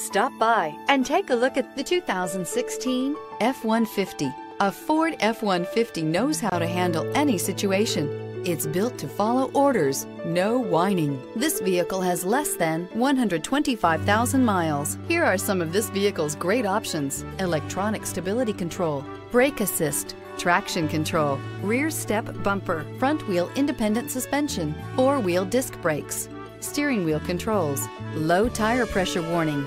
Stop by and take a look at the 2016 F-150. A Ford F-150 knows how to handle any situation. It's built to follow orders, no whining. This vehicle has less than 125,000 miles. Here are some of this vehicle's great options. Electronic stability control, brake assist, traction control, rear step bumper, front wheel independent suspension, four-wheel disc brakes, steering wheel controls, low tire pressure warning,